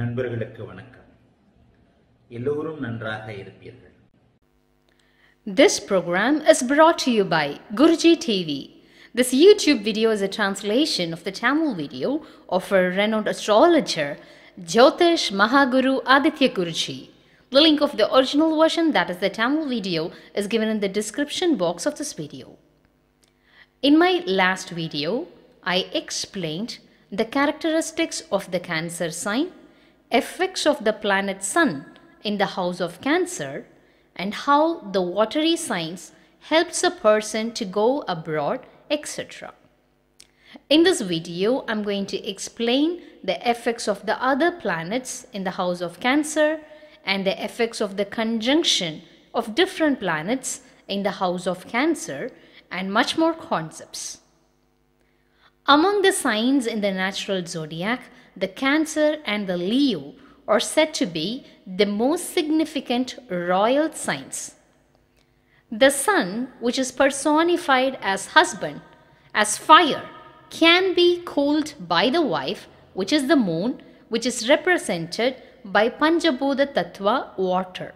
நண்பர்களுக்கு வணக்கம் எல்லோரும் நன்றாக இருப்பீர்கள் This program is brought to you by Guruji TV. This YouTube video is a translation of the Tamil video of a renowned astrologer, Jyotish Mahaguru Aditya Guruji. The link of the original version, that is the Tamil video, is given in the description box of this video. In my last video, I explained the characteristics of the Cancer sign, effects of the planet Sun in the house of Cancer, and how the watery signs helps a person to go abroad, etc. In this video, I'm going to explain the effects of the other planets in the house of Cancer and the effects of the conjunction of different planets in the house of Cancer and much more concepts. Among the signs in the natural zodiac, the Cancer and the Leo are said to be the most significant royal signs. The sun, which is personified as husband, as fire, can be cooled by the wife, which is the moon, which is represented by Panjabhuta Tattva water.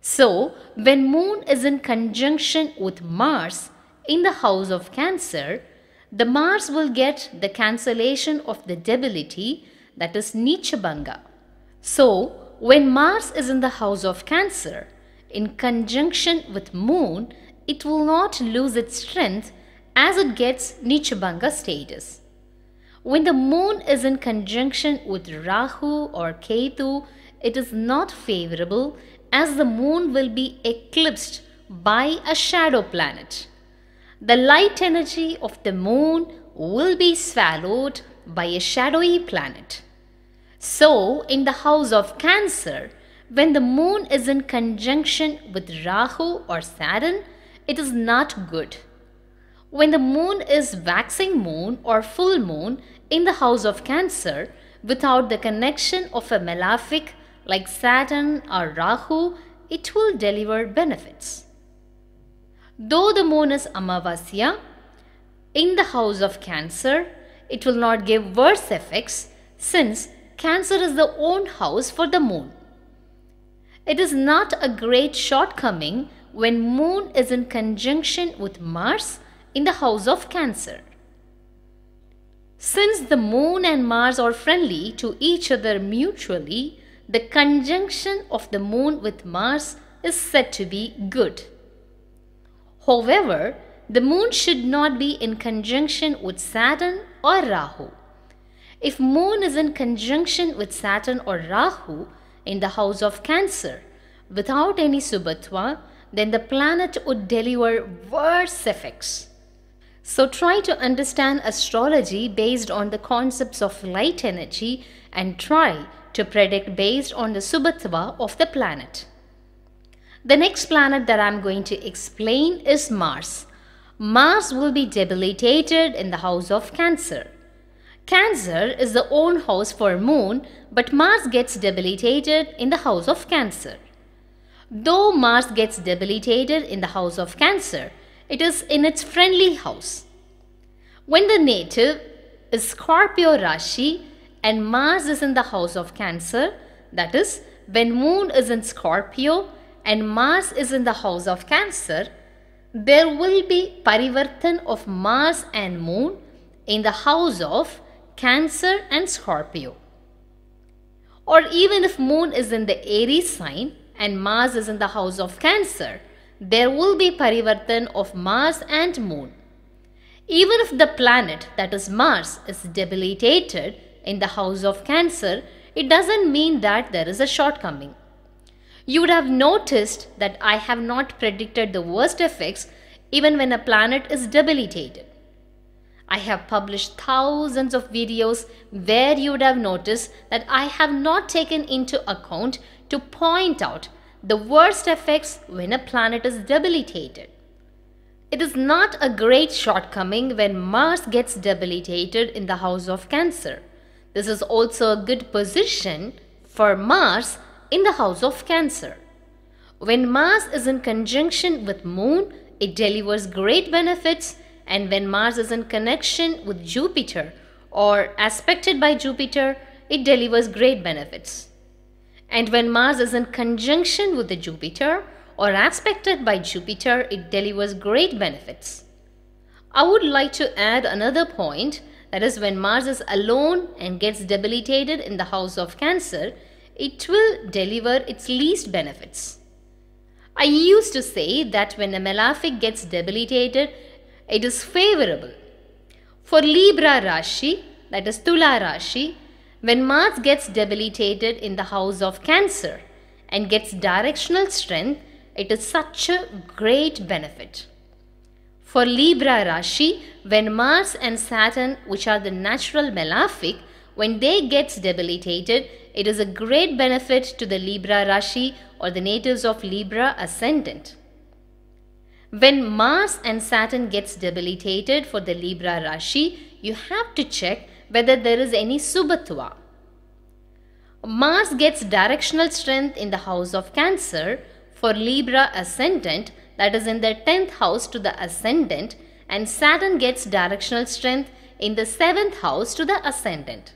So, when moon is in conjunction with Mars in the house of Cancer, the Mars will get the cancellation of the debility that is Nichabanga. So, when Mars is in the house of Cancer, in conjunction with Moon, it will not lose its strength as it gets Nichabanga status. When the Moon is in conjunction with Rahu or Ketu, it is not favorable as the Moon will be eclipsed by a shadow planet. The light energy of the Moon will be swallowed by a shadowy planet. So, in the house of Cancer, when the moon is in conjunction with Rahu or Saturn, it is not good. When the moon is waxing moon or full moon in the house of Cancer, without the connection of a malefic like Saturn or Rahu, it will deliver benefits. Though the moon is Amavasya, in the house of Cancer, it will not give worse effects since Cancer is the own house for the moon. It is not a great shortcoming when moon is in conjunction with Mars in the house of Cancer. Since the moon and Mars are friendly to each other mutually, the conjunction of the moon with Mars is said to be good. However, the moon should not be in conjunction with Saturn or Rahu. If moon is in conjunction with Saturn or Rahu in the house of Cancer without any subhatva, then the planet would deliver worse effects. So try to understand astrology based on the concepts of light energy and try to predict based on the subhatva of the planet. The next planet that I'm going to explain is Mars. Mars will be debilitated in the house of Cancer. Cancer is the own house for Moon, but Mars gets debilitated in the house of Cancer. Though Mars gets debilitated in the house of Cancer, it is in its friendly house. When the native is Scorpio Rashi and Mars is in the house of Cancer, that is, when Moon is in Scorpio and Mars is in the house of Cancer, there will be parivartan of Mars and Moon in the house of Cancer and Scorpio. Or even if Moon is in the Aries sign and Mars is in the house of Cancer, there will be parivartan of Mars and Moon. Even if the planet, that is Mars, is debilitated in the house of Cancer, it doesn't mean that there is a shortcoming. You would have noticed that I have not predicted the worst effects even when a planet is debilitated. I have published thousands of videos where you would have noticed that I have not taken into account to point out the worst effects when a planet is debilitated. It is not a great shortcoming when Mars gets debilitated in the house of Cancer. This is also a good position for Mars in the house of Cancer. When Mars is in conjunction with Moon, it delivers great benefits, and when Mars is in connection with Jupiter or aspected by Jupiter, it delivers great benefits. And when Mars is in conjunction with the Jupiter or aspected by Jupiter, it delivers great benefits. I would like to add another point that is, when Mars is alone and gets debilitated in the house of Cancer, it will deliver its least benefits. I used to say that when a malefic gets debilitated, it is favorable. For Libra Rashi, that is Tula Rashi, when Mars gets debilitated in the house of Cancer and gets directional strength, it is such a great benefit. For Libra Rashi, when Mars and Saturn, which are the natural malefic, when they get debilitated, it is a great benefit to the Libra Rashi or the natives of Libra ascendant. When Mars and Saturn gets debilitated for the Libra Rashi, you have to check whether there is any Subhatva. Mars gets directional strength in the house of Cancer for Libra ascendant that is in the 10th house to the ascendant and Saturn gets directional strength in the 7th house to the ascendant.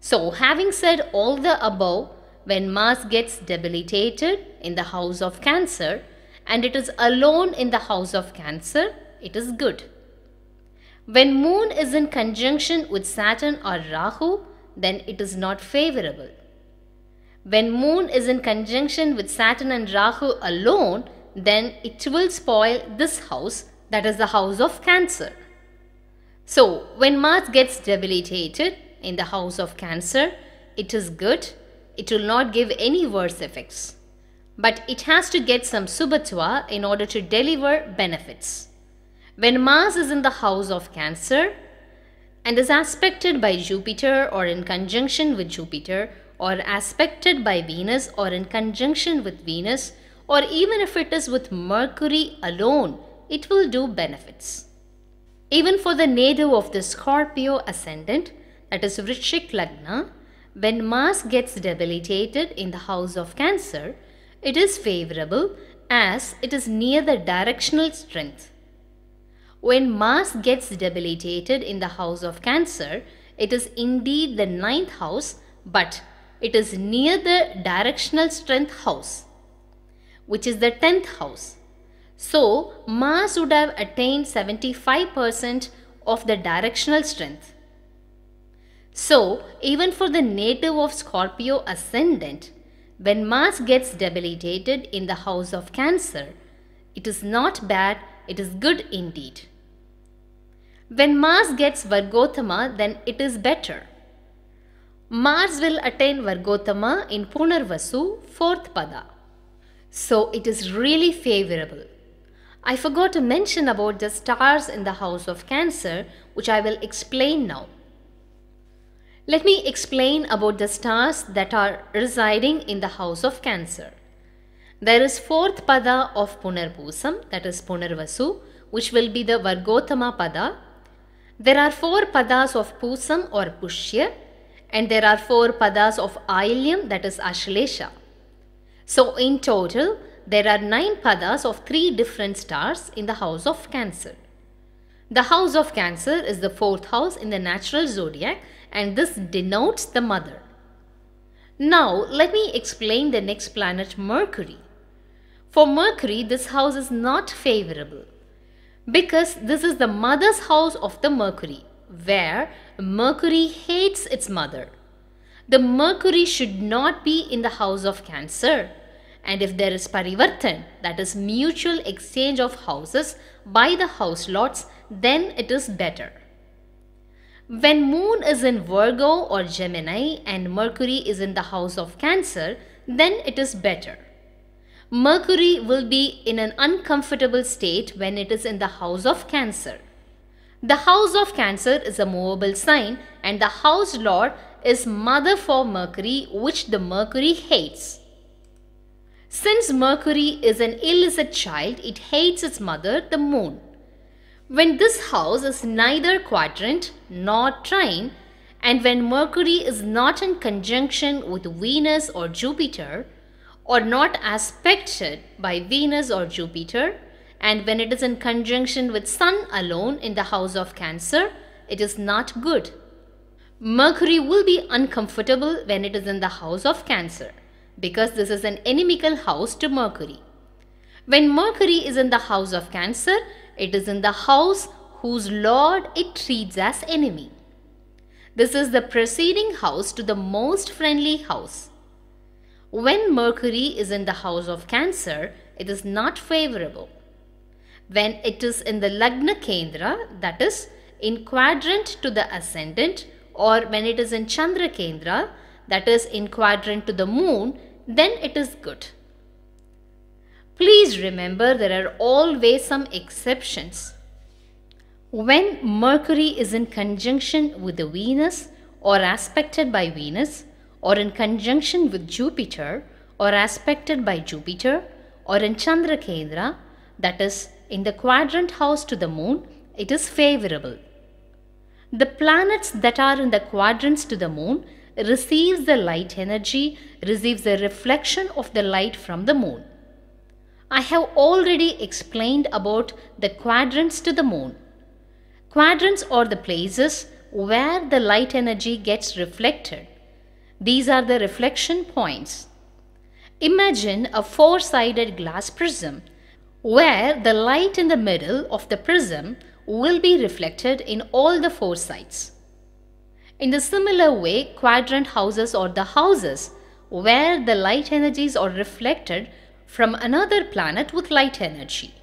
So having said all the above, when Mars gets debilitated in the house of Cancer and it is alone in the house of Cancer, it is good. When Moon is in conjunction with Saturn or Rahu, then it is not favorable. When Moon is in conjunction with Saturn and Rahu alone, then it will spoil this house, that is the house of Cancer. So, when Mars gets debilitated in the house of Cancer, it is good. It will not give any worse effects. But it has to get some Subhatva in order to deliver benefits. When Mars is in the house of Cancer and is aspected by Jupiter or in conjunction with Jupiter or aspected by Venus or in conjunction with Venus, or even if it is with Mercury alone, it will do benefits. Even for the native of the Scorpio ascendant, that is Vrishik Lagna, when Mars gets debilitated in the house of Cancer, it is favorable as it is near the directional strength. When Mars gets debilitated in the house of Cancer, it is indeed the ninth house, but it is near the directional strength house which is the 10th house. So, Mars would have attained 75% of the directional strength. So, even for the native of Scorpio ascendant, when Mars gets debilitated in the house of Cancer, it is not bad, it is good indeed. When Mars gets Vargottama, then it is better. Mars will attain Vargottama in Punarvasu, 4th pada. So it is really favorable. I forgot to mention about the stars in the house of Cancer, which I will explain now. Let me explain about the stars that are residing in the house of Cancer. There is fourth pada of Punarbhusam, that is Punarvasu, which will be the Vargottama pada. There are four padas of Pusam or Pushya, and there are four padas of Ailyam, that is Ashlesha. So in total, there are nine padas of three different stars in the house of Cancer. The house of Cancer is the fourth house in the natural zodiac and this denotes the mother. Now, let me explain the next planet Mercury. For Mercury, this house is not favorable because this is the mother's house of the Mercury, where Mercury hates its mother. The Mercury should not be in the house of Cancer and if there is parivartan, that is mutual exchange of houses by the house lords, then it is better. When moon is in Virgo or Gemini and Mercury is in the house of Cancer, then it is better. Mercury will be in an uncomfortable state when it is in the house of Cancer. The house of Cancer is a movable sign and the house lord is mother for Mercury which the Mercury hates. Since Mercury is an illicit child, it hates its mother, the moon. When this house is neither quadrant nor trine, and when Mercury is not in conjunction with Venus or Jupiter, or not aspected by Venus or Jupiter, and when it is in conjunction with Sun alone in the house of Cancer, it is not good. Mercury will be uncomfortable when it is in the house of Cancer because this is an inimical house to Mercury. When Mercury is in the house of Cancer, it is in the house whose lord it treats as enemy. This is the preceding house to the most friendly house. When Mercury is in the house of Cancer, it is not favorable. When it is in the Lagna Kendra, that is, in quadrant to the ascendant, or when it is in Chandra Kendra, that is, in quadrant to the moon, then it is good. Please remember there are always some exceptions. When Mercury is in conjunction with the Venus or aspected by Venus or in conjunction with Jupiter or aspected by Jupiter or in Chandra Kendra, that is in the quadrant house to the moon, it is favorable. The planets that are in the quadrants to the moon receives the light energy, receives the reflection of the light from the moon. I have already explained about the quadrants to the moon. Quadrants are the places where the light energy gets reflected. These are the reflection points. Imagine a four sided glass prism where the light in the middle of the prism will be reflected in all the four sides. In the similar way, quadrant houses are the houses where the light energies are reflected from another planet with light energy.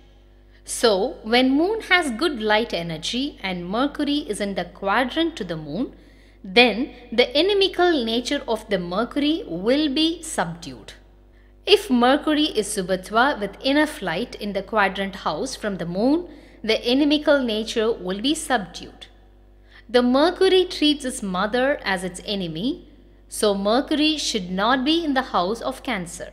So, when moon has good light energy and Mercury is in the quadrant to the moon, then the inimical nature of the Mercury will be subdued. If Mercury is Subhatva with enough light in the quadrant house from the moon, the inimical nature will be subdued. The Mercury treats its mother as its enemy, so Mercury should not be in the house of Cancer.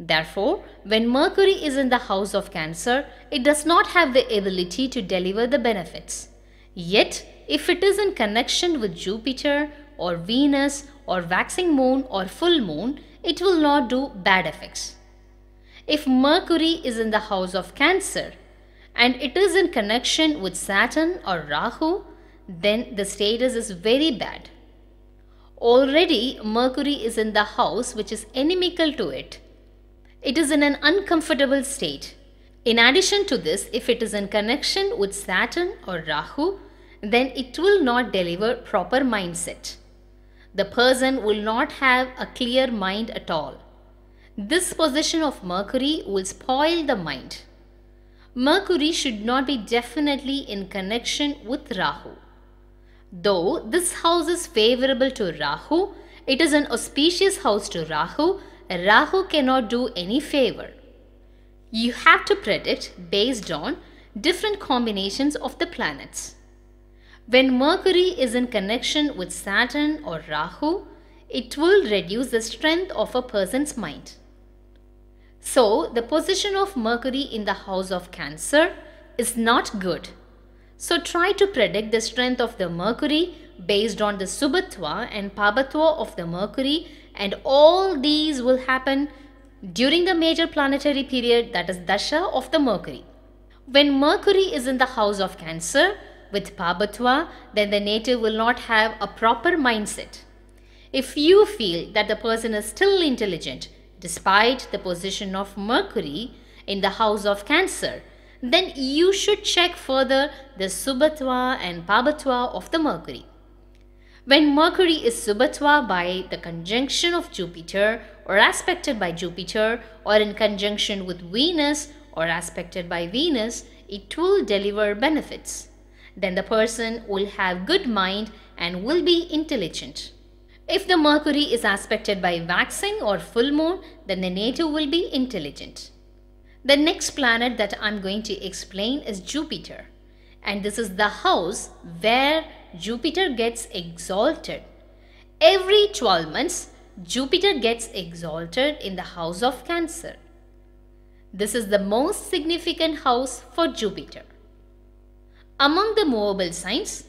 Therefore, when Mercury is in the house of Cancer, it does not have the ability to deliver the benefits. Yet, if it is in connection with Jupiter or Venus or waxing moon or full moon, it will not do bad effects. If Mercury is in the house of Cancer and it is in connection with Saturn or Rahu, then the status is very bad. Already, Mercury is in the house which is inimical to it. It is in an uncomfortable state. In addition to this, if it is in connection with Saturn or Rahu, then it will not deliver proper mindset. The person will not have a clear mind at all. This position of Mercury will spoil the mind. Mercury should not be definitely in connection with Rahu. Though this house is favorable to Rahu, it is an auspicious house to Rahu. Rahu cannot do any favor. You have to predict based on different combinations of the planets. When Mercury is in connection with Saturn or Rahu, it will reduce the strength of a person's mind. So, the position of Mercury in the house of Cancer is not good. So try to predict the strength of the Mercury based on the Subhatva and Pabhatva of the Mercury and all these will happen during the major planetary period that is Dasha of the Mercury. When Mercury is in the house of Cancer with Pabatwa, then the native will not have a proper mindset. If you feel that the person is still intelligent despite the position of Mercury in the house of Cancer, then you should check further the Subatwa and Pabatwa of the Mercury. When Mercury is Subatwa by the conjunction of Jupiter or aspected by Jupiter or in conjunction with Venus or aspected by Venus, it will deliver benefits. Then the person will have good mind and will be intelligent. If the Mercury is aspected by waxing or full moon, then the native will be intelligent. The next planet that I'm going to explain is Jupiter. And this is the house where Jupiter gets exalted. Every 12 months, Jupiter gets exalted in the house of Cancer. This is the most significant house for Jupiter. Among the movable signs,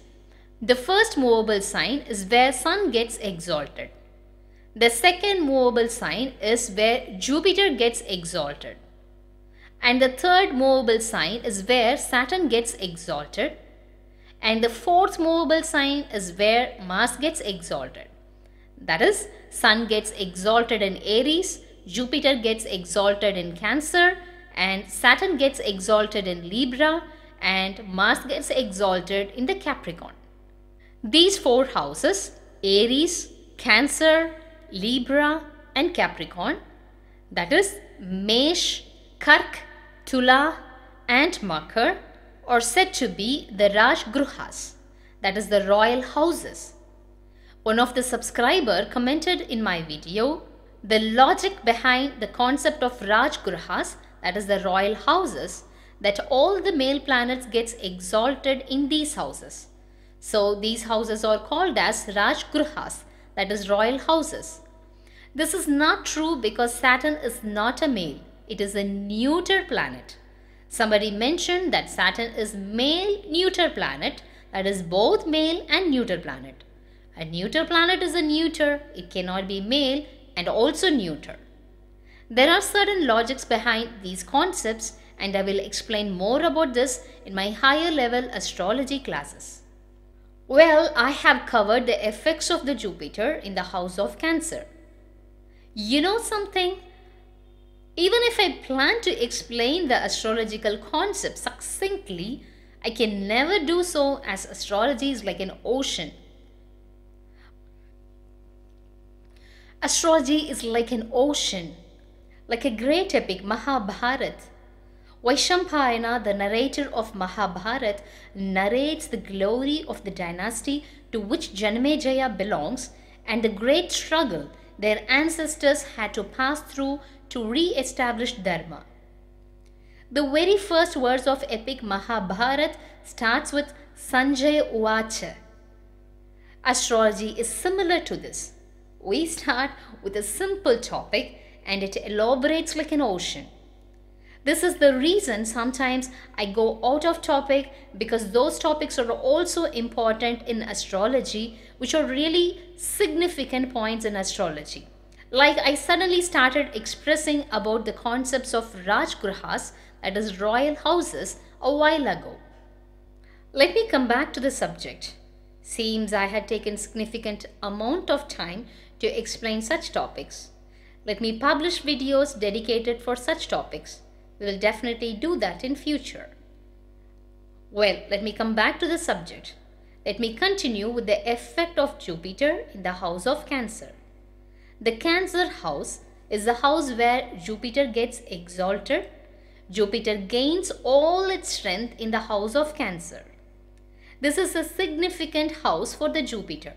the first movable sign is where Sun gets exalted. The second movable sign is where Jupiter gets exalted. And the third movable sign is where Saturn gets exalted. And the fourth movable sign is where Mars gets exalted. That is, Sun gets exalted in Aries, Jupiter gets exalted in Cancer, and Saturn gets exalted in Libra, and Mars gets exalted in the Capricorn. These four houses, Aries, Cancer, Libra, and Capricorn, that is Mesh, Kark, Tula, and Makar, are said to be the Raj Gruhas, that is the royal houses. One of the subscriber commented in my video the logic behind the concept of Raj that is the royal houses, that all the male planets gets exalted in these houses. So these houses are called as Raj Gruhas, that is royal houses. This is not true because Saturn is not a male. It is a neuter planet. Somebody mentioned that Saturn is male neuter planet, that is both male and neuter planet. A neuter planet is a neuter, it cannot be male and also neuter. There are certain logics behind these concepts and I will explain more about this in my higher level astrology classes. Well, I have covered the effects of the Jupiter in the house of Cancer. You know something? Even if I plan to explain the astrological concept succinctly, I can never do so as astrology is like an ocean. Astrology is like an ocean, like a great epic Mahabharat. Vaishampayana, the narrator of Mahabharat, narrates the glory of the dynasty to which Janamejaya belongs and the great struggle their ancestors had to pass through to re-establish Dharma. The very first verse of epic Mahabharat starts with Sanjay Uvacha. Astrology is similar to this. We start with a simple topic and it elaborates like an ocean. This is the reason sometimes I go out of topic because those topics are also important in astrology, which are really significant points in astrology. Like I suddenly started expressing about the concepts of Rajgrahas, that is royal houses, a while ago. Let me come back to the subject. Seems I had taken significant amount of time to explain such topics. Let me publish videos dedicated for such topics. We will definitely do that in future. Well, let me come back to the subject. Let me continue with the effect of Jupiter in the house of Cancer. The Cancer house is the house where Jupiter gets exalted. Jupiter gains all its strength in the house of Cancer. This is a significant house for the Jupiter.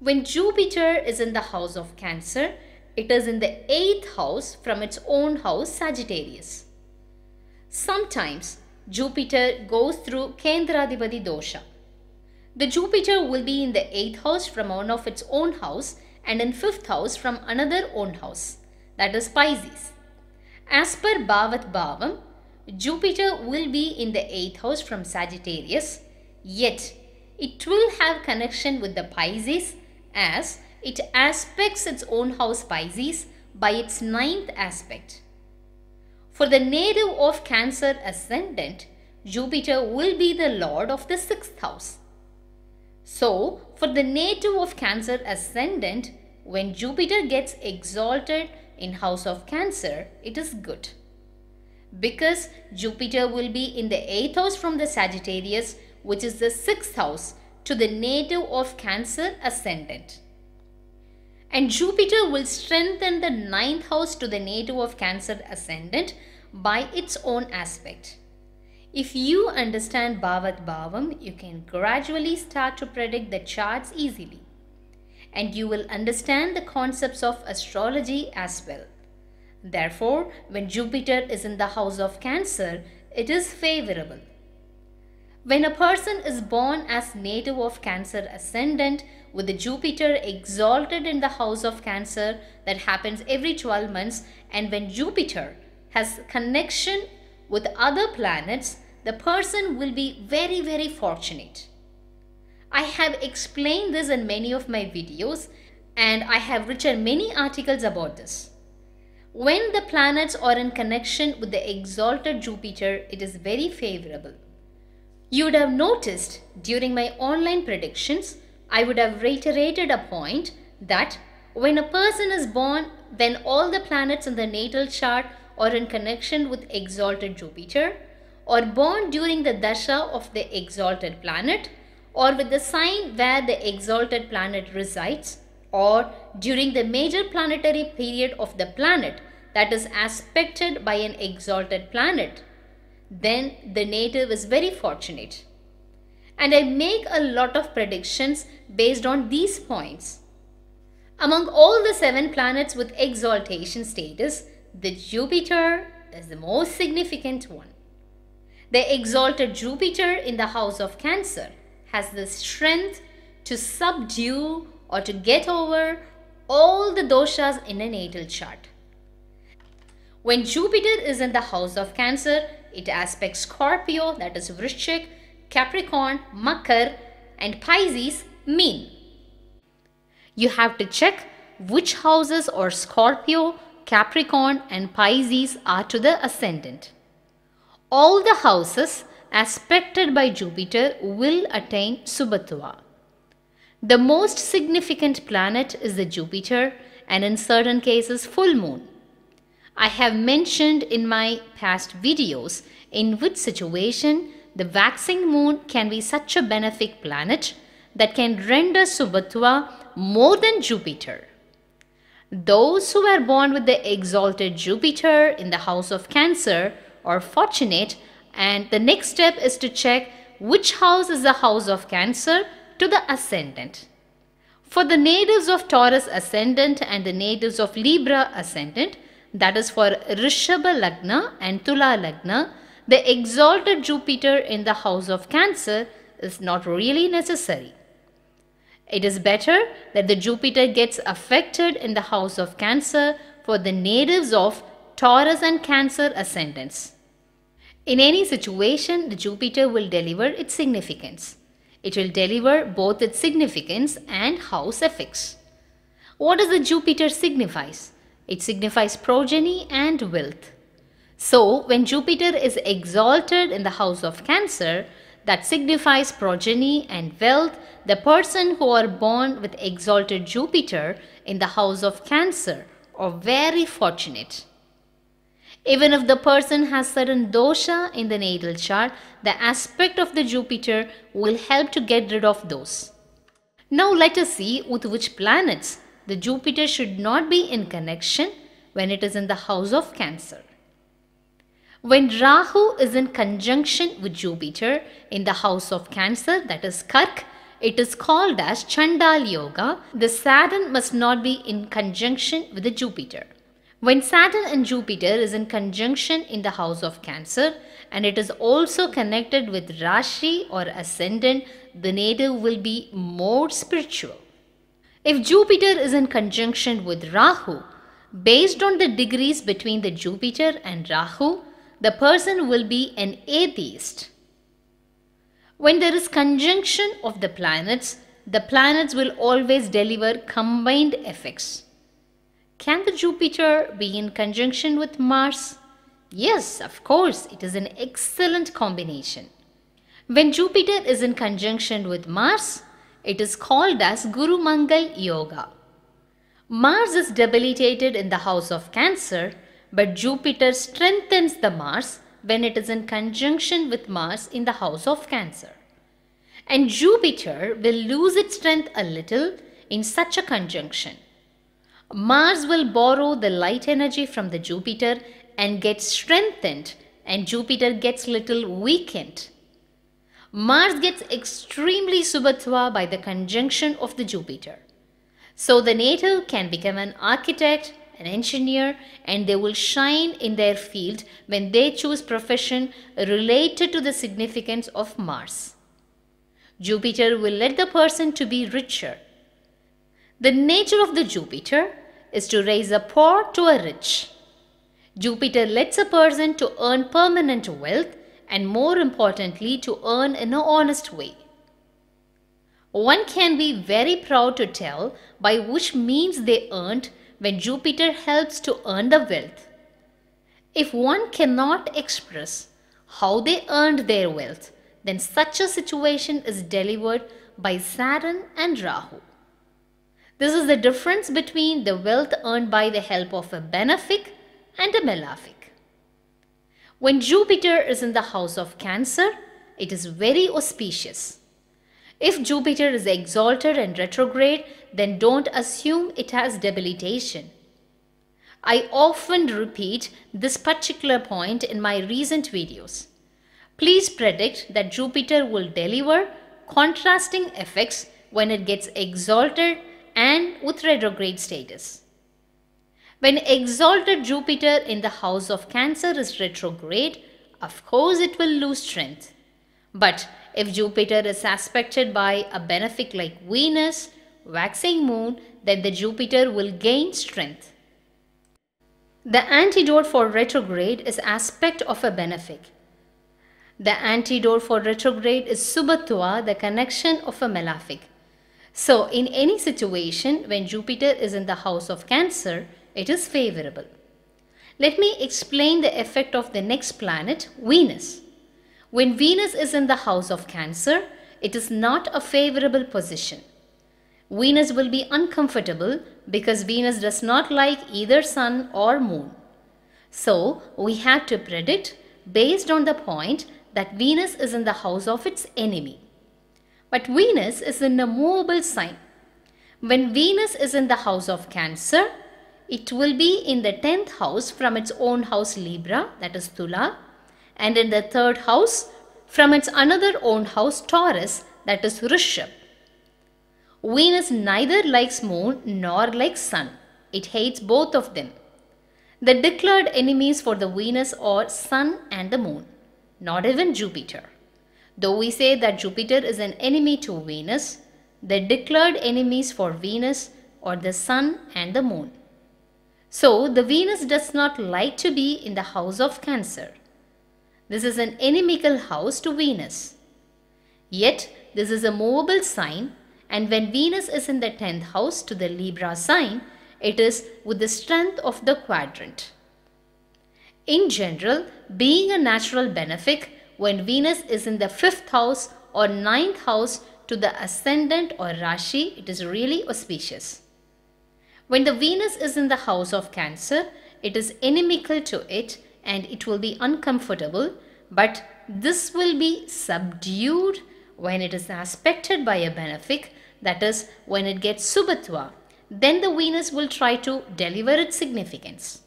When Jupiter is in the house of Cancer, it is in the eighth house from its own house, Sagittarius. Sometimes Jupiter goes through Kendradibadi dosha. The Jupiter will be in the eighth house from one of its own house and in fifth house from another own house, that is Pisces. As per Bhavat Bhavam, Jupiter will be in the eighth house from Sagittarius, yet it will have connection with the Pisces as it aspects its own house Pisces by its ninth aspect. For the native of Cancer ascendant, Jupiter will be the lord of the sixth house. So, for the native of Cancer ascendant, when Jupiter gets exalted in house of Cancer, it is good. Because Jupiter will be in the eighth house from the Sagittarius, which is the sixth house, to the native of Cancer ascendant. And Jupiter will strengthen the ninth house to the native of Cancer ascendant by its own aspect. If you understand Bhavat Bhavam, you can gradually start to predict the charts easily. And you will understand the concepts of astrology as well. Therefore, when Jupiter is in the house of Cancer, it is favorable. When a person is born as native of Cancer ascendant with the Jupiter exalted in the house of Cancer that happens every 12 months and when Jupiter has connection with other planets, the person will be very very fortunate. I have explained this in many of my videos and I have written many articles about this. When the planets are in connection with the exalted Jupiter, it is very favorable. You would have noticed during my online predictions, I would have reiterated a point that when a person is born, when all the planets in the natal chart are in connection with exalted Jupiter, or born during the dasha of the exalted planet, or with the sign where the exalted planet resides, or during the major planetary period of the planet that is aspected by an exalted planet, then the native is very fortunate. And I make a lot of predictions based on these points. Among all the seven planets with exaltation status, the Jupiter is the most significant one. The exalted Jupiter in the house of Cancer has the strength to subdue or to get over all the doshas in a natal chart. When Jupiter is in the house of Cancer, it aspects Scorpio, that is Vrishchik, Capricorn, Makar, and Pisces, Meen. You have to check which houses or Scorpio, Capricorn, and Pisces are to the ascendant. All the houses aspected by Jupiter will attain Subhatva. The most significant planet is the Jupiter and in certain cases full moon. I have mentioned in my past videos in which situation the waxing moon can be such a benefic planet that can render Subhatva more than Jupiter. Those who were born with the exalted Jupiter in the house of Cancer are fortunate and the next step is to check which house is the house of Cancer to the ascendant. For the natives of Taurus ascendant and the natives of Libra ascendant, that is for Rishabha Lagna and Tula Lagna, the exalted Jupiter in the house of Cancer is not really necessary. It is better that the Jupiter gets affected in the house of Cancer for the natives of Taurus and Cancer ascendants. In any situation, the Jupiter will deliver its significance. It will deliver both its significance and house effects. What does the Jupiter signifies? It signifies progeny and wealth. So, when Jupiter is exalted in the house of Cancer, that signifies progeny and wealth, the person who are born with exalted Jupiter in the house of Cancer are very fortunate. Even if the person has certain dosha in the natal chart, the aspect of the Jupiter will help to get rid of those. Now let us see with which planets the Jupiter should not be in connection when it is in the house of Cancer. When Rahu is in conjunction with Jupiter in the house of Cancer, that is Kark, it is called as Chandal Yoga. The Saturn must not be in conjunction with the Jupiter. When Saturn and Jupiter is in conjunction in the house of Cancer and it is also connected with Rashi or ascendant, the native will be more spiritual. If Jupiter is in conjunction with Rahu, based on the degrees between the Jupiter and Rahu, the person will be an atheist. When there is conjunction of the planets, the planets will always deliver combined effects. Can the Jupiter be in conjunction with Mars? Yes, of course, it is an excellent combination. When Jupiter is in conjunction with Mars, it is called as Guru Mangal Yoga. Mars is debilitated in the house of Cancer, but Jupiter strengthens the Mars when it is in conjunction with Mars in the house of Cancer. And Jupiter will lose its strength a little in such a conjunction. Mars will borrow the light energy from the Jupiter and get strengthened and Jupiter gets little weakened. Mars gets extremely subhatva by the conjunction of the Jupiter. So the native can become an architect, an engineer, and they will shine in their field when they choose profession related to the significance of Mars. Jupiter will let the person to be richer. The nature of the Jupiter is to raise a poor to a rich. Jupiter lets a person to earn permanent wealth and more importantly to earn in an honest way. One can be very proud to tell by which means they earned when Jupiter helps to earn the wealth. If one cannot express how they earned their wealth, then such a situation is delivered by Saturn and Rahu. This is the difference between the wealth earned by the help of a benefic and a malefic. When Jupiter is in the house of Cancer, it is very auspicious. If Jupiter is exalted and retrograde, then don't assume it has debilitation. I often repeat this particular point in my recent videos. Please predict that Jupiter will deliver contrasting effects when it gets exalted and with retrograde status. When exalted Jupiter in the house of Cancer is retrograde, of course it will lose strength. But if Jupiter is aspected by a benefic like Venus, waxing moon, then the Jupiter will gain strength. The antidote for retrograde is aspect of a benefic. The antidote for retrograde is Subhatva, the connection of a malefic. So, in any situation when Jupiter is in the house of Cancer, it is favorable. Let me explain the effect of the next planet, Venus. When Venus is in the house of Cancer, it is not a favorable position. Venus will be uncomfortable because Venus does not like either Sun or Moon. So, we have to predict based on the point that Venus is in the house of its enemy. But Venus is in a movable sign. When Venus is in the house of Cancer, it will be in the 10th house from its own house Libra, that is Tula, and in the third house from its another own house Taurus, that is Rishabh. Venus neither likes moon nor likes sun. It hates both of them. The declared enemies for the Venus are sun and the moon, not even Jupiter. Though we say that Jupiter is an enemy to Venus, the declared enemies for Venus are the sun and the moon. So, the Venus does not like to be in the house of Cancer. This is an inimical house to Venus. Yet, this is a movable sign and when Venus is in the 10th house to the Libra sign, it is with the strength of the quadrant. In general, being a natural benefic, when Venus is in the 5th house or 9th house to the ascendant or Rashi, it is really auspicious. When the Venus is in the house of Cancer, it is inimical to it and it will be uncomfortable, but this will be subdued when it is aspected by a benefic, that is, when it gets Subhatva, then the Venus will try to deliver its significance.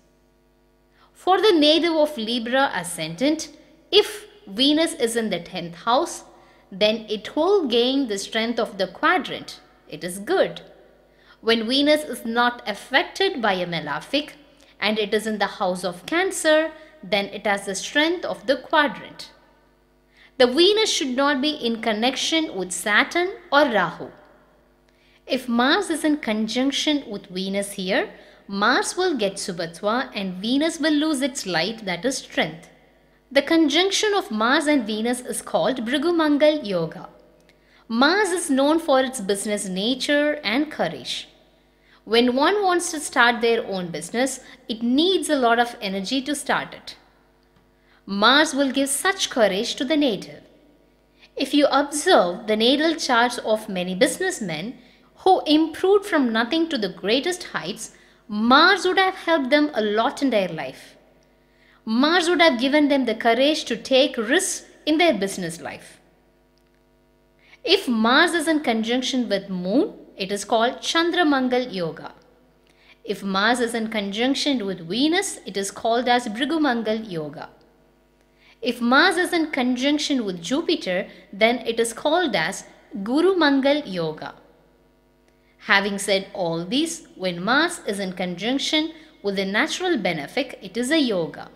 For the native of Libra ascendant, if Venus is in the 10th house, then it will gain the strength of the quadrant. It is good. When Venus is not affected by a malefic and it is in the house of Cancer, then it has the strength of the quadrant. The Venus should not be in connection with Saturn or Rahu. If Mars is in conjunction with Venus here, Mars will get Subhatva and Venus will lose its light, that is strength. The conjunction of Mars and Venus is called Brigumangal Yoga. Mars is known for its business nature and courage. When one wants to start their own business, it needs a lot of energy to start it. Mars will give such courage to the native. If you observe the natal charts of many businessmen who improved from nothing to the greatest heights, Mars would have helped them a lot in their life. Mars would have given them the courage to take risks in their business life. If Mars is in conjunction with Moon, it is called Chandramangal Yoga. If Mars is in conjunction with Venus, it is called as Bhrigu Yoga. If Mars is in conjunction with Jupiter, then it is called as Guru Mangal Yoga. Having said all these, when Mars is in conjunction with a natural benefic, it is a yoga.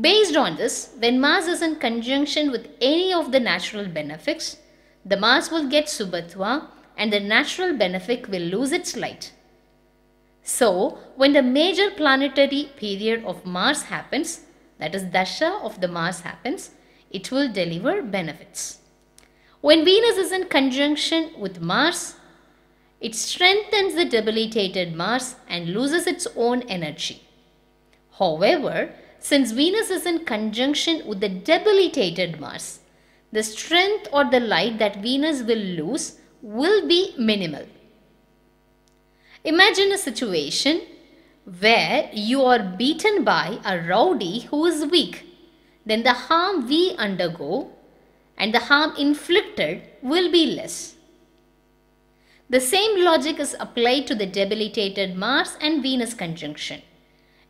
Based on this, when Mars is in conjunction with any of the natural benefics, the Mars will get Subhatva and the natural benefic will lose its light. So, when the major planetary period of Mars happens, that is Dasha of the Mars happens, it will deliver benefits. When Venus is in conjunction with Mars, it strengthens the debilitated Mars and loses its own energy. However, since Venus is in conjunction with the debilitated Mars, the strength or the light that Venus will lose will be minimal. Imagine a situation where you are beaten by a rowdy who is weak. Then the harm we undergo and the harm inflicted will be less. The same logic is applied to the debilitated Mars and Venus conjunction.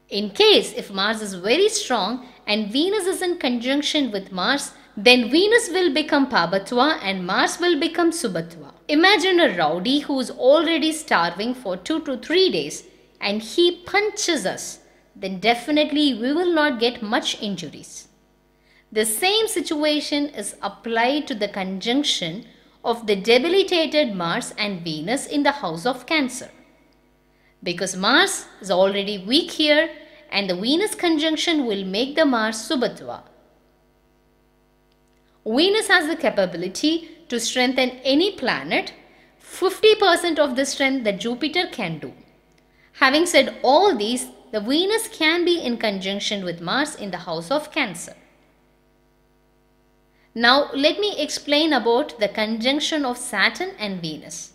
In case if Mars is very strong and Venus is in conjunction with Mars, then Venus will become Pabhatva and Mars will become Subhatva. Imagine a rowdy who is already starving for 2 to 3 days and he punches us, then definitely we will not get much injuries. The same situation is applied to the conjunction of the debilitated Mars and Venus in the house of Cancer. Because Mars is already weak here and the Venus conjunction will make the Mars Subhatva. Venus has the capability to strengthen any planet 50% of the strength that Jupiter can do. Having said all these, the Venus can be in conjunction with Mars in the house of Cancer. Now let me explain about the conjunction of Saturn and Venus.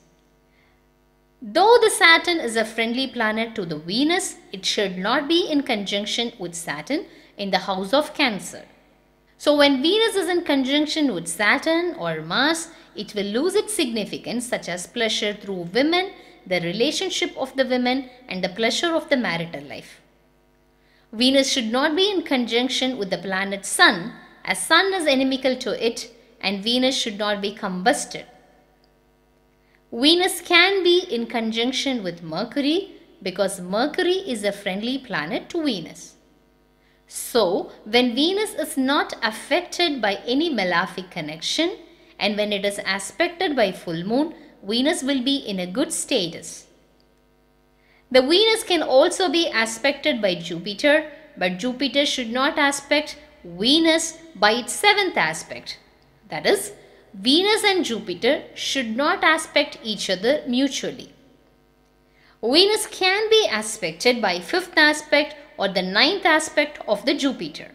Though the Saturn is a friendly planet to the Venus, it should not be in conjunction with Saturn in the house of Cancer. So when Venus is in conjunction with Saturn or Mars, it will lose its significance such as pleasure through women, the relationship of the women and the pleasure of the marital life. Venus should not be in conjunction with the planet Sun as Sun is inimical to it and Venus should not be combusted. Venus can be in conjunction with Mercury because Mercury is a friendly planet to Venus. So, when Venus is not affected by any malefic connection and when it is aspected by full moon, Venus will be in a good status. The Venus can also be aspected by Jupiter, but Jupiter should not aspect Venus by its seventh aspect. That is, Venus and Jupiter should not aspect each other mutually. Venus can be aspected by fifth aspect or the ninth aspect of the Jupiter.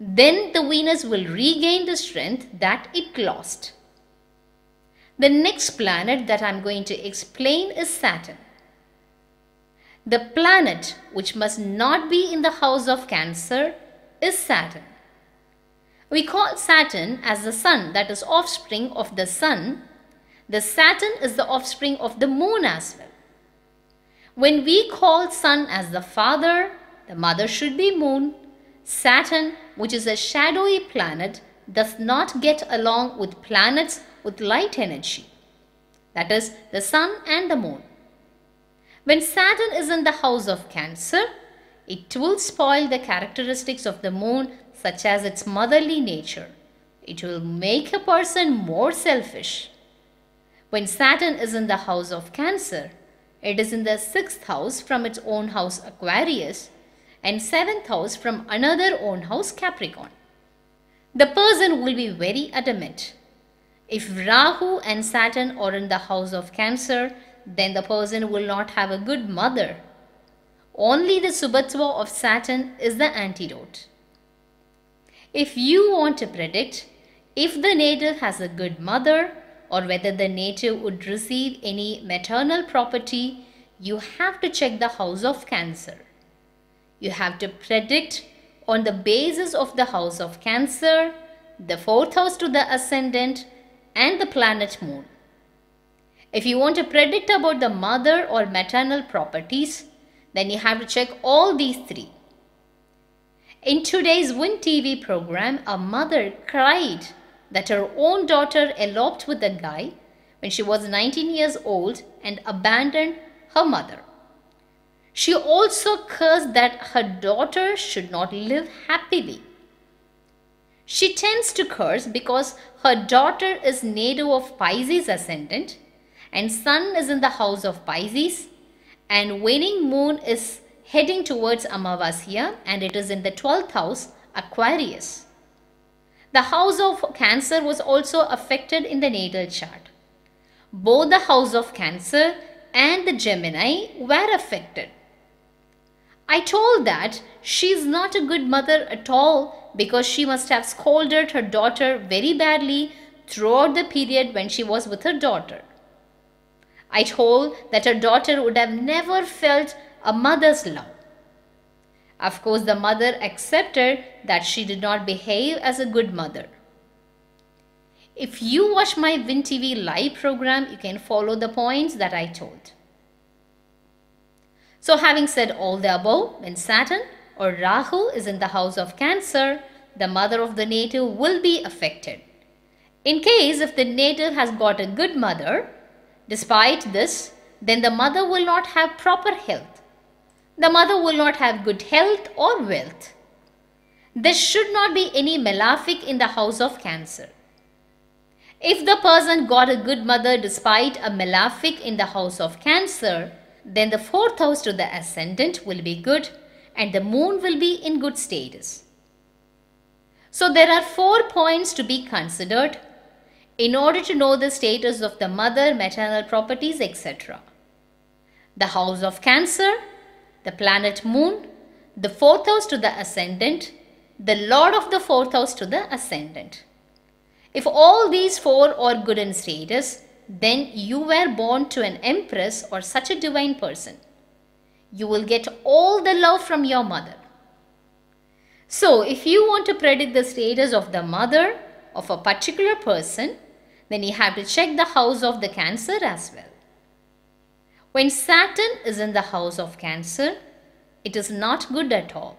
Then the Venus will regain the strength that it lost. The next planet that I am going to explain is Saturn. The planet which must not be in the house of Cancer is Saturn. We call Saturn as the sun that is offspring of the sun. The Saturn is the offspring of the moon as well. When we call sun as the father, the mother should be moon. Saturn, which is a shadowy planet, does not get along with planets with light energy. That is the sun and the moon. When Saturn is in the house of Cancer, it will spoil the characteristics of the moon such as its motherly nature. It will make a person more selfish. When Saturn is in the house of Cancer, it is in the sixth house from its own house Aquarius and seventh house from another own house Capricorn. The person will be very adamant. If Rahu and Saturn are in the house of Cancer, then the person will not have a good mother. Only the Subhatva of Saturn is the antidote. If you want to predict if the native has a good mother or whether the native would receive any maternal property, you have to check the house of Cancer. You have to predict on the basis of the house of Cancer, the fourth house to the ascendant, and the planet Moon. If you want to predict about the mother or maternal properties, then you have to check all these three. In today's Win TV program, a mother cried that her own daughter eloped with a guy when she was 19 years old and abandoned her mother. She also cursed that her daughter should not live happily. She tends to curse because her daughter is native of Pisces ascendant and sun is in the house of Pisces and waning moon is heading towards Amavasya and it is in the 12th house Aquarius. the house of Cancer was also affected in the natal chart. Both the house of Cancer and the Gemini were affected. I told that she is not a good mother at all because she must have scolded her daughter very badly throughout the period when she was with her daughter. I told that her daughter would have never felt a mother's love. Of course, the mother accepted that she did not behave as a good mother. If you watch my Win TV live program, you can follow the points that I told. So, having said all the above, when Saturn or Rahu is in the house of Cancer, the mother of the native will be affected. In case if the native has got a good mother, despite this, then the mother will not have proper health the mother will not have good health or wealth. There should not be any malefic in the house of Cancer. If the person got a good mother despite a malefic in the house of Cancer, then the fourth house to the ascendant will be good and the moon will be in good status. So there are four points to be considered in order to know the status of the mother, maternal properties, etc. The house of Cancer the planet moon, the fourth house to the ascendant, the lord of the fourth house to the ascendant. If all these four are good in status, then you were born to an empress or such a divine person. You will get all the love from your mother. So, if you want to predict the status of the mother of a particular person, then you have to check the house of the Cancer as well. When Saturn is in the house of Cancer, it is not good at all.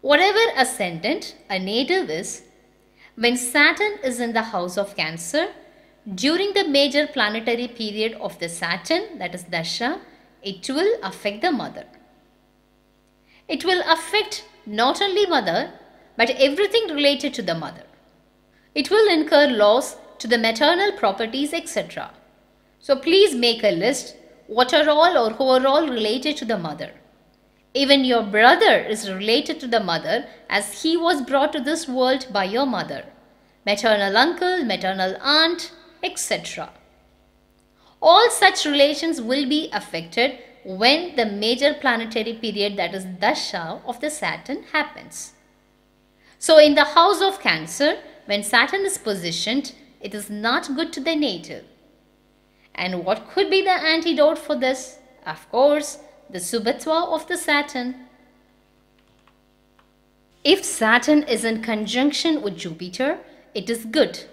Whatever ascendant a native is, when Saturn is in the house of Cancer, during the major planetary period of the Saturn, that is Dasha, it will affect the mother. It will affect not only mother, but everything related to the mother. It will incur loss to the maternal properties, etc. So please make a list what are all or who are all related to the mother. Even your brother is related to the mother as he was brought to this world by your mother, maternal uncle, maternal aunt, etc. All such relations will be affected when the major planetary period that is Dasha of the Saturn happens. So in the house of Cancer, when Saturn is positioned, it is not good to the native. And what could be the antidote for this? Of course, the Subhatva of the Saturn. If Saturn is in conjunction with Jupiter, it is good.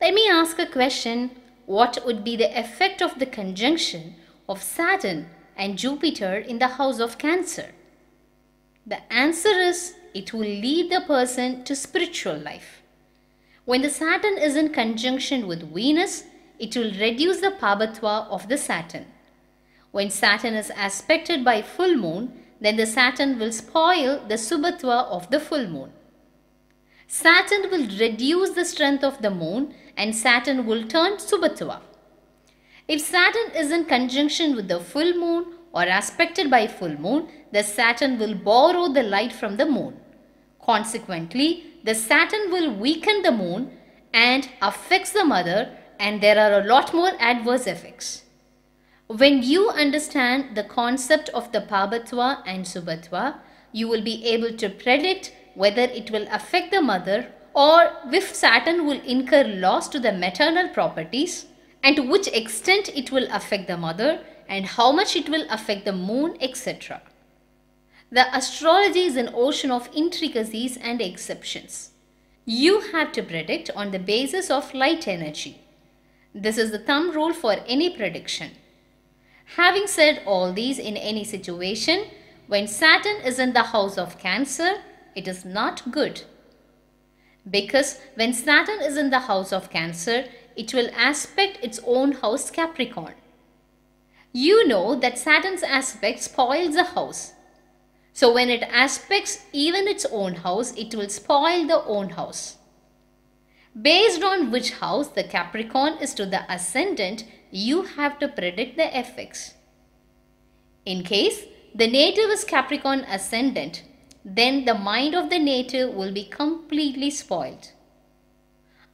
Let me ask a question. What would be the effect of the conjunction of Saturn and Jupiter in the house of Cancer? The answer is it will lead the person to spiritual life. When the Saturn is in conjunction with Venus, it will reduce the Pabhatva of the Saturn. When Saturn is aspected by full moon, then the Saturn will spoil the Subhatva of the full moon. Saturn will reduce the strength of the moon and Saturn will turn Subhatva. If Saturn is in conjunction with the full moon or aspected by full moon, the Saturn will borrow the light from the moon. Consequently, the Saturn will weaken the moon and affects the mother and there are a lot more adverse effects. When you understand the concept of the Pabhatva and Subhatva, you will be able to predict whether it will affect the mother or if Saturn will incur loss to the maternal properties and to which extent it will affect the mother and how much it will affect the moon, etc. The astrology is an ocean of intricacies and exceptions. You have to predict on the basis of light energy. This is the thumb rule for any prediction. Having said all these in any situation, when Saturn is in the house of Cancer, it is not good. Because when Saturn is in the house of Cancer, it will aspect its own house Capricorn. You know that Saturn's aspect spoils a house. So when it aspects even its own house, it will spoil the own house. Based on which house the Capricorn is to the ascendant, you have to predict the effects. In case the native is Capricorn ascendant, then the mind of the native will be completely spoiled.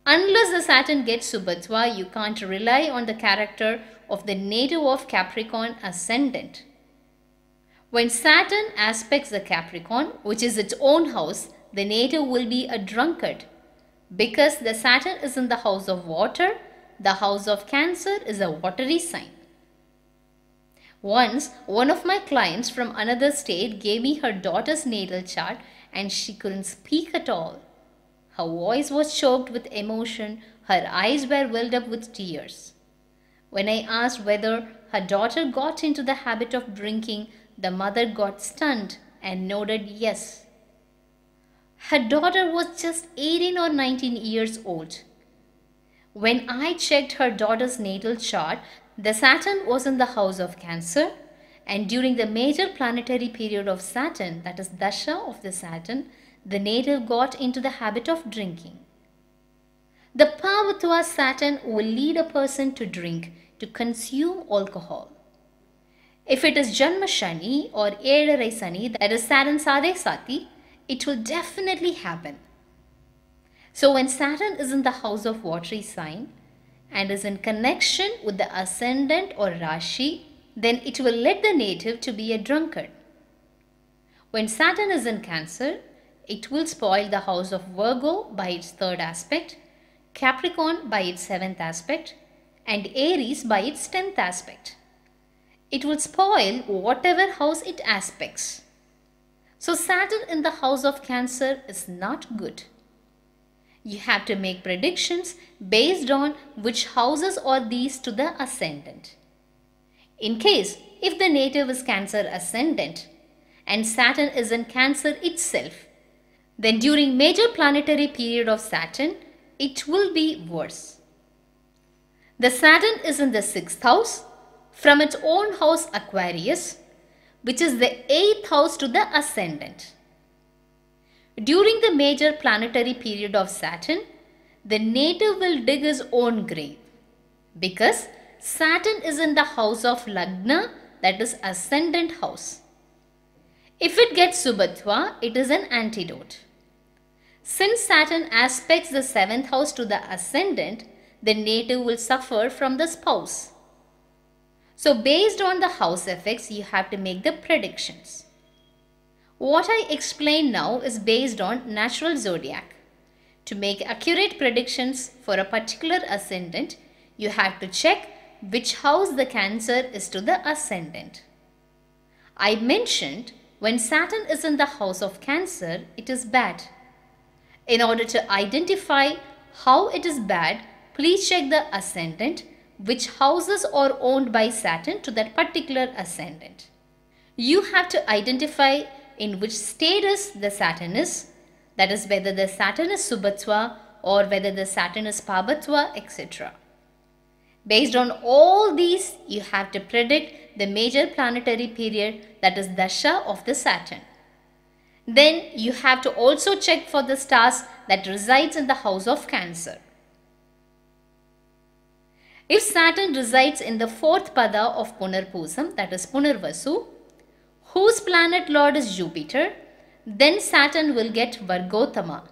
Unless the Saturn gets Subhatwa, you can't rely on the character of the native of Capricorn ascendant. When Saturn aspects the Capricorn, which is its own house, the native will be a drunkard. Because the Saturn is in the house of water, the house of Cancer is a watery sign. Once, one of my clients from another state gave me her daughter's natal chart and she couldn't speak at all. Her voice was choked with emotion, her eyes were welled up with tears. When I asked whether her daughter got into the habit of drinking, the mother got stunned and nodded yes. Her daughter was just 18 or 19 years old. When I checked her daughter's natal chart, the Saturn was in the house of Cancer, and during the major planetary period of Saturn, that is Dasha of the Saturn, the native got into the habit of drinking. The Pavatwa Saturn will lead a person to drink, to consume alcohol. If it is Janma Shani or Edarai that is Saturn Sade Sati, it will definitely happen. So when Saturn is in the house of watery sign and is in connection with the ascendant or Rashi, then it will lead the native to be a drunkard. When Saturn is in Cancer, it will spoil the house of Virgo by its third aspect, Capricorn by its seventh aspect, and Aries by its tenth aspect. It will spoil whatever house it aspects. So Saturn in the house of Cancer is not good. You have to make predictions based on which houses are these to the ascendant. In case if the native is Cancer ascendant and Saturn is in Cancer itself, then during major planetary period of Saturn, it will be worse. The Saturn is in the 6th house from its own house Aquarius, which is the 8th house to the ascendant. During the major planetary period of Saturn, the native will dig his own grave because Saturn is in the house of Lagna, that is ascendant house. If it gets Subhatwa, it is an antidote. Since Saturn aspects the seventh house to the ascendant, the native will suffer from the spouse. So based on the house effects, you have to make the predictions. What I explain now is based on natural zodiac. To make accurate predictions for a particular ascendant, you have to check which house the cancer is to the ascendant. I mentioned when Saturn is in the house of cancer, it is bad. In order to identify how it is bad, please check the ascendant, which houses are owned by Saturn to that particular ascendant. You have to identify in which status the Saturn is, that is whether the Saturn is Subhatwa or whether the Saturn is Pabatwa, etc. Based on all these, you have to predict the major planetary period that is Dasha of the Saturn. Then you have to also check for the stars that resides in the house of Cancer. If Saturn resides in the fourth pada of Punarpusam, that is Punarvasu, whose planet lord is Jupiter, then Saturn will get Vargotama.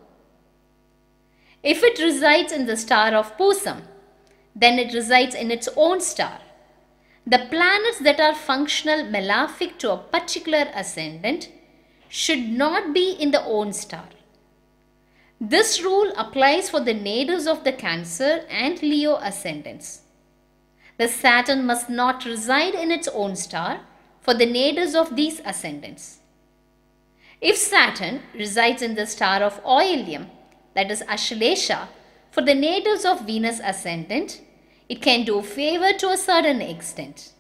If it resides in the star of Pusam, then it resides in its own star. The planets that are functional malefic to a particular ascendant should not be in the own star. This rule applies for the natives of the Cancer and Leo ascendants. The Saturn must not reside in its own star for the natives of these ascendants. If Saturn resides in the star of Ayilyam, that is Ashlesha, for the natives of Venus ascendant, it can do favor to a certain extent.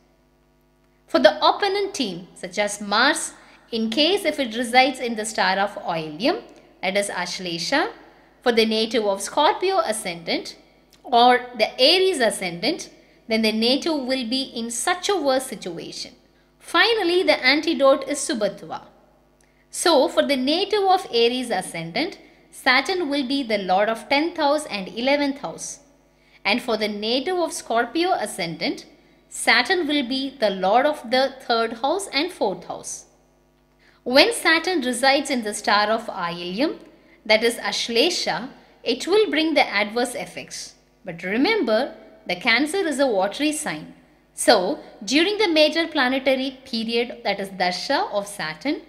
For the opponent team, such as Mars, in case if it resides in the star of Ayilyam, that is Ashlesha, for the native of Scorpio ascendant or the Aries ascendant, then the native will be in such a worse situation. Finally, the antidote is Subhatwa. So, for the native of Aries ascendant, Saturn will be the lord of 10th house and 11th house. And for the native of Scorpio ascendant, Saturn will be the lord of the 3rd house and 4th house. When Saturn resides in the star of Ayilyam, that is Ashlesha, it will bring the adverse effects. But remember, the Cancer is a watery sign. So, during the major planetary period that is Dasha of Saturn,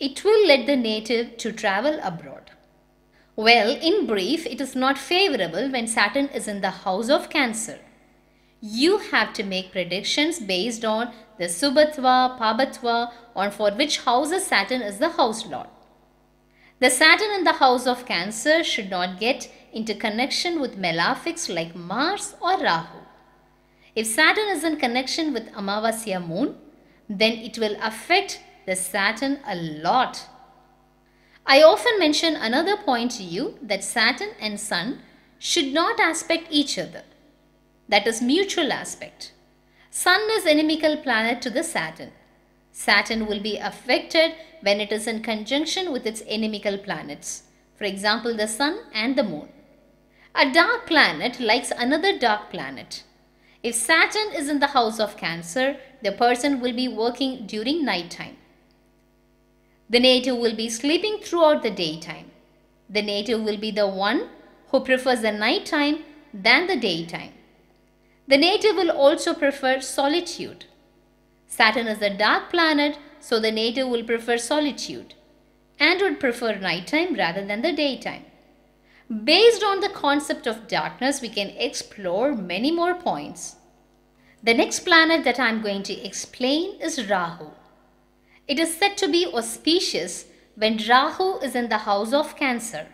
it will let the native to travel abroad. Well, in brief, it is not favorable when Saturn is in the house of Cancer. You have to make predictions based on the Subhatva, Pabhatva, on for which houses Saturn is the house lord. The Saturn in the house of Cancer should not get into connection with malefics like Mars or Rahu. If Saturn is in connection with Amavasya moon, then it will affect the Saturn a lot. I often mention another point to you that Saturn and Sun should not aspect each other. That is mutual aspect. Sun is inimical planet to the Saturn. Saturn will be affected when it is in conjunction with its inimical planets. For example, the Sun and the Moon. A dark planet likes another dark planet. If Saturn is in the house of Cancer, the person will be working during night time. The native will be sleeping throughout the daytime. The native will be the one who prefers the night time than the daytime. The native will also prefer solitude. Saturn is a dark planet, so the native will prefer solitude and would prefer nighttime rather than the daytime. Based on the concept of darkness, we can explore many more points. The next planet that I am going to explain is Rahu. It is said to be auspicious when Rahu is in the house of Cancer.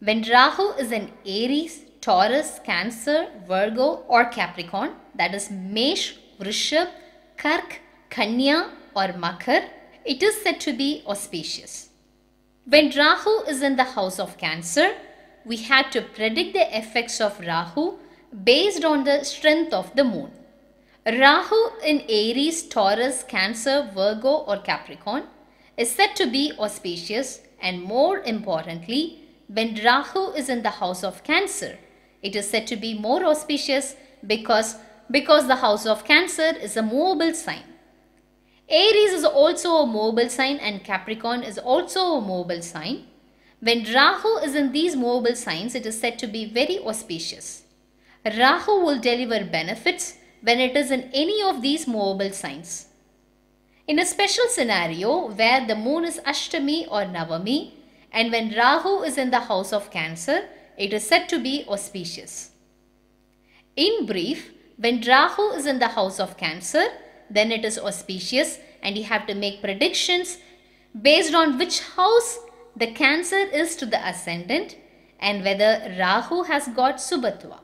When Rahu is in Aries, Taurus, Cancer, Virgo or Capricorn, that is Mesh, Vrishab, Kark, Kanya or Makar, it is said to be auspicious. When Rahu is in the house of Cancer, we had to predict the effects of Rahu based on the strength of the moon. Rahu in Aries, Taurus, Cancer, Virgo or Capricorn is said to be auspicious and more importantly, when Rahu is in the house of Cancer, it is said to be more auspicious because, because the house of Cancer is a movable sign. Aries is also a mobile sign and Capricorn is also a mobile sign. When Rahu is in these mobile signs, it is said to be very auspicious. Rahu will deliver benefits when it is in any of these mobile signs. In a special scenario where the moon is Ashtami or Navami and when Rahu is in the house of Cancer, it is said to be auspicious. In brief, when Rahu is in the house of Cancer, then it is auspicious and you have to make predictions based on which house the Cancer is to the ascendant and whether Rahu has got Subhatva.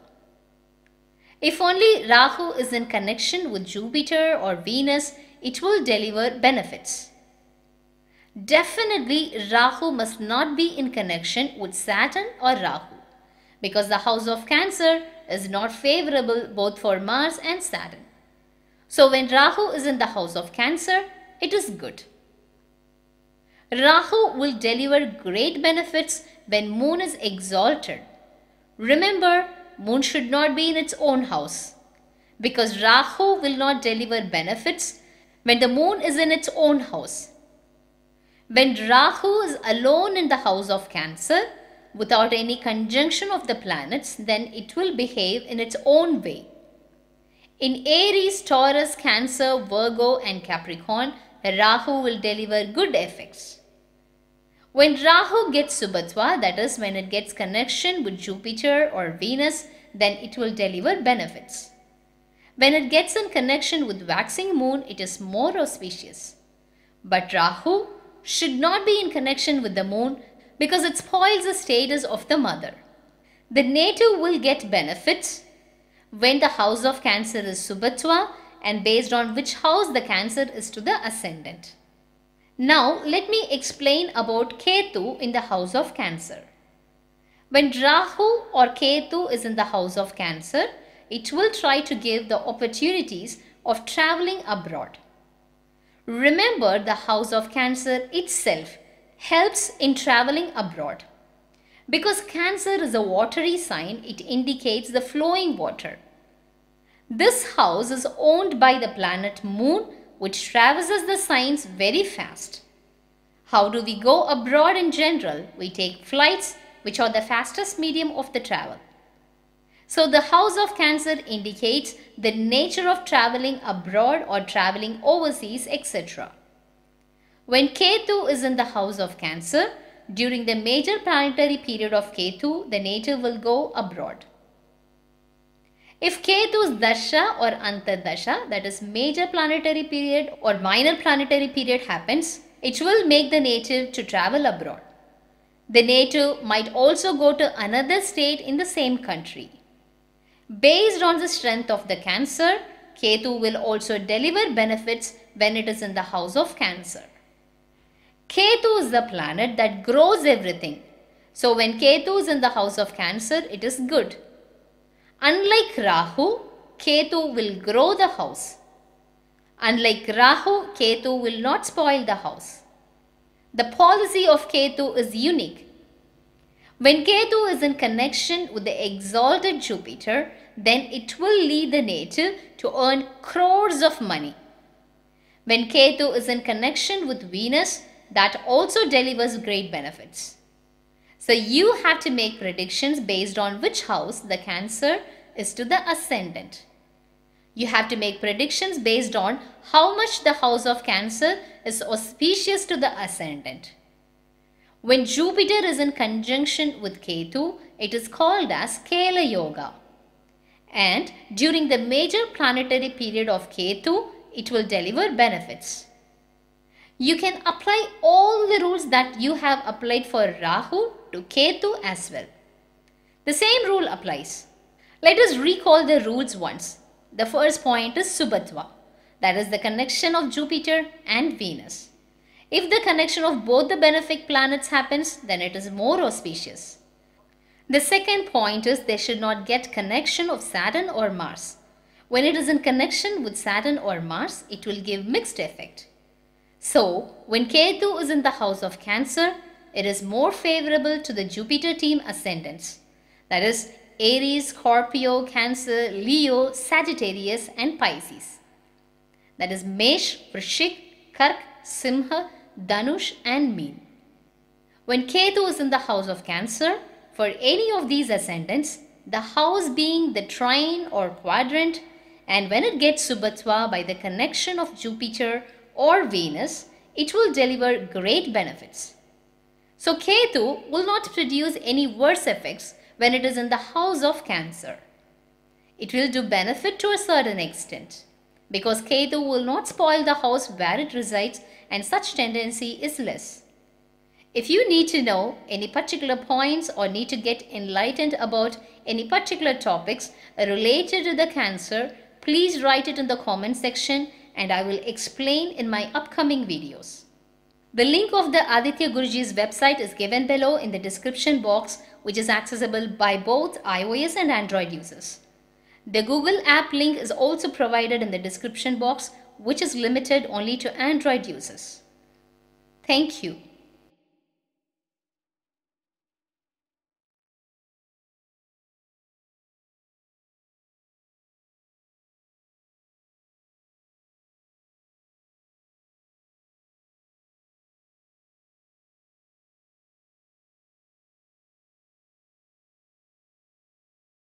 If only Rahu is in connection with Jupiter or Venus, it will deliver benefits. Definitely, Rahu must not be in connection with Saturn or Rahu because the house of Cancer is not favorable both for Mars and Saturn. So, when Rahu is in the house of Cancer, it is good. Rahu will deliver great benefits when Moon is exalted. Remember, Moon should not be in its own house because Rahu will not deliver benefits when the Moon is in its own house. When Rahu is alone in the house of Cancer, without any conjunction of the planets, then it will behave in its own way. In Aries, Taurus, Cancer, Virgo and Capricorn, Rahu will deliver good effects. When Rahu gets Subhatva, that is when it gets connection with Jupiter or Venus, then it will deliver benefits. When it gets in connection with waxing moon, it is more auspicious. But Rahu should not be in connection with the moon because it spoils the status of the mother. The native will get benefits when the house of Cancer is Subhatva and based on which house the Cancer is to the ascendant. Now let me explain about Ketu in the house of Cancer. When Rahu or Ketu is in the house of Cancer, it will try to give the opportunities of traveling abroad. Remember the house of Cancer itself helps in traveling abroad. Because Cancer is a watery sign, it indicates the flowing water. This house is owned by the planet Moon which traverses the signs very fast. How do we go abroad in general? We take flights which are the fastest medium of the travel. So the house of Cancer indicates the nature of traveling abroad or traveling overseas, etc. When Ketu is in the house of Cancer, during the major planetary period of Ketu, the native will go abroad. If Ketu's Dasha or Antardasha, that is major planetary period or minor planetary period happens, it will make the native to travel abroad. The native might also go to another state in the same country. Based on the strength of the Cancer, Ketu will also deliver benefits when it is in the house of Cancer. Ketu is the planet that grows everything. So when Ketu is in the house of Cancer, it is good. Unlike Rahu, Ketu will grow the house. Unlike Rahu, Ketu will not spoil the house. The policy of Ketu is unique. When Ketu is in connection with the exalted Jupiter, then it will lead the native to earn crores of money. When Ketu is in connection with Venus, that also delivers great benefits. So you have to make predictions based on which house the Cancer is to the ascendant. You have to make predictions based on how much the house of Cancer is auspicious to the ascendant. When Jupiter is in conjunction with Ketu, it is called as Kala Yoga. And during the major planetary period of Ketu, it will deliver benefits. You can apply all the rules that you have applied for Rahu to Ketu as well. The same rule applies. Let us recall the rules once. The first point is Subhatva, that is the connection of Jupiter and Venus. If the connection of both the benefic planets happens, then it is more auspicious. The second point is they should not get connection of Saturn or Mars. When it is in connection with Saturn or Mars, it will give mixed effect. So, when Ketu is in the house of Cancer, it is more favorable to the Jupiter team ascendants. That is Aries, Scorpio, Cancer, Leo, Sagittarius and Pisces. That is Mesh, Vrishik, Kark, Simha, Danush and Meen. When Ketu is in the house of Cancer, for any of these ascendants, the house being the trine or quadrant and when it gets Subhatva by the connection of Jupiter or Venus, it will deliver great benefits. So Ketu will not produce any worse effects when it is in the house of Cancer. It will do benefit to a certain extent because Ketu will not spoil the house where it resides and such tendency is less. If you need to know any particular points or need to get enlightened about any particular topics related to the cancer, please write it in the comment section and I will explain in my upcoming videos. The link of the Aditya Guruji's website is given below in the description box which is accessible by both iOS and Android users. The Google app link is also provided in the description box which is limited only to Android users. Thank you.